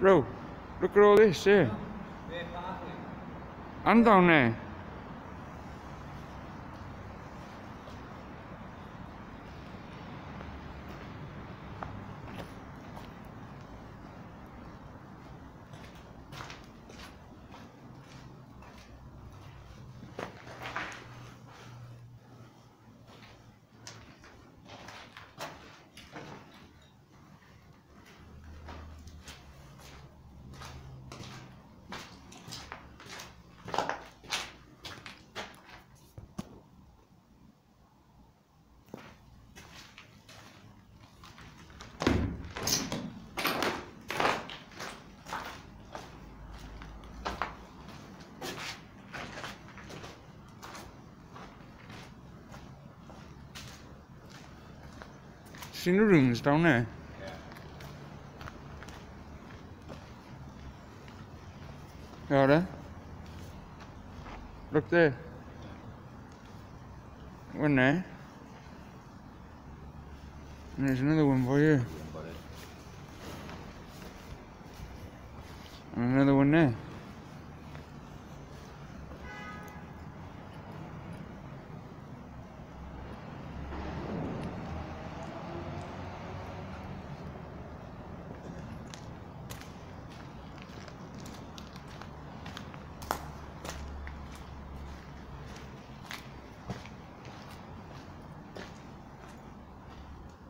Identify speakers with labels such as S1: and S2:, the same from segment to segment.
S1: Bro, look at all this here. And down there. Seen the rooms down there? Yeah. there? Look there. One there. And there's another one for you. And another one there.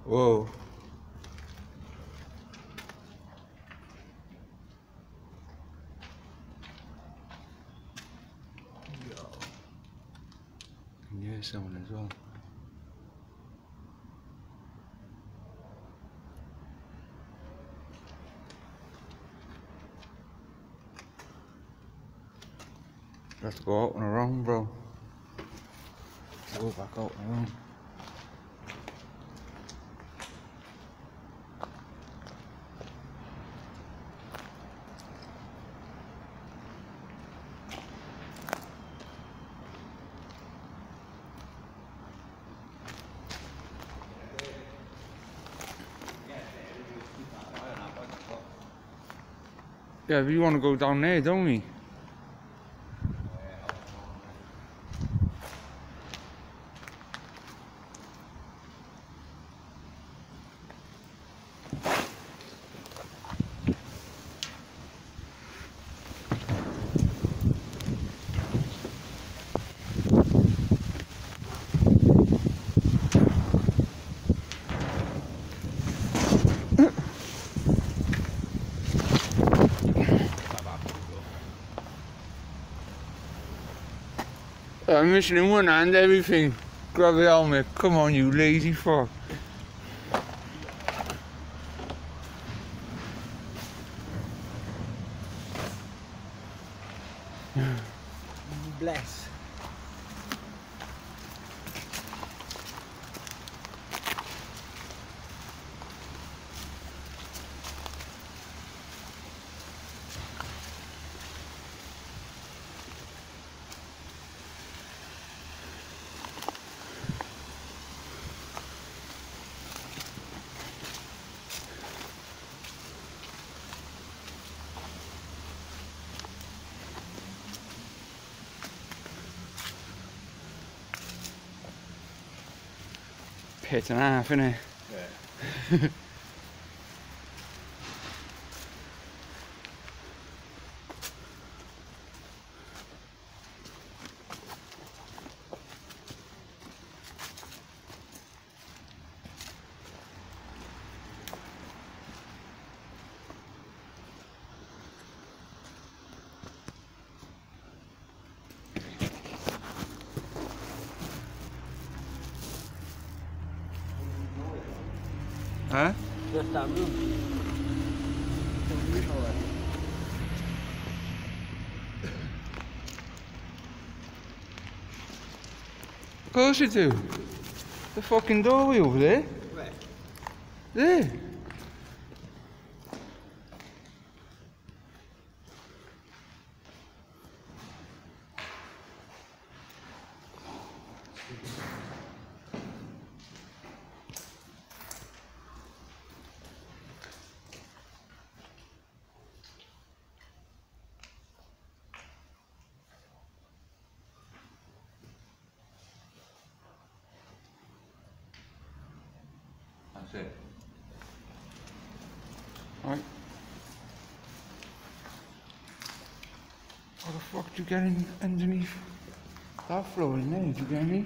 S1: Whoa. Yo. Yeah, someone as well. Let's go out the wrong, bro. Go back out the Yeah, we want to go down there, don't we? Uh, I'm missing in one hand, everything. Grab the helmet. Come on, you lazy fuck.
S2: Bless.
S1: Pit and a half, innit?
S2: Yeah.
S1: Huh?
S2: Just down room.
S1: Of course you do. The fucking doorway over there.
S2: Where?
S1: There. It. Right. How the fuck do you get in underneath that floor in there? Do you get any?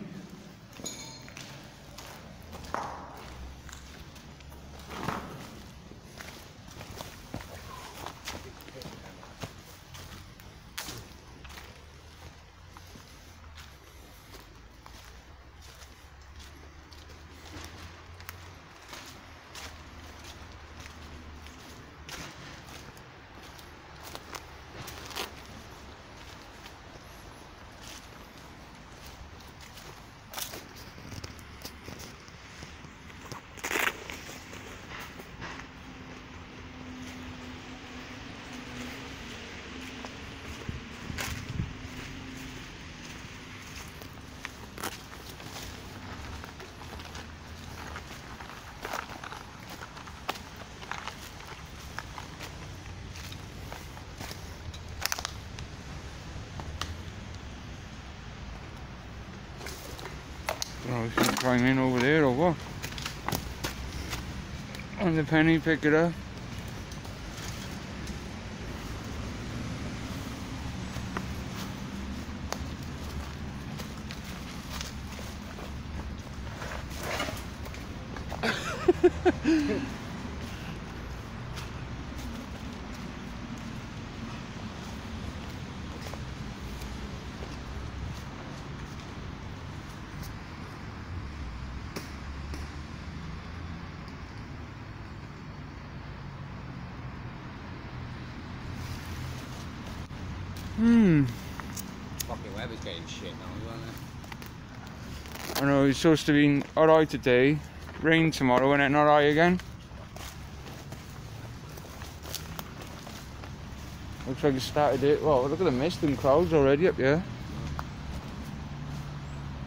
S1: Don't know if you can climb in over there or what. And the penny pick it up. Hmm.
S2: Fucking weather's getting shit now, isn't it?
S1: I know it's supposed to be alright today, rain tomorrow, and then not alright again. Looks like it started it. Well, look at the mist and clouds already up here.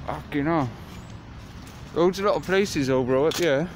S1: Fucking hell. Loads of little places though, bro, up here.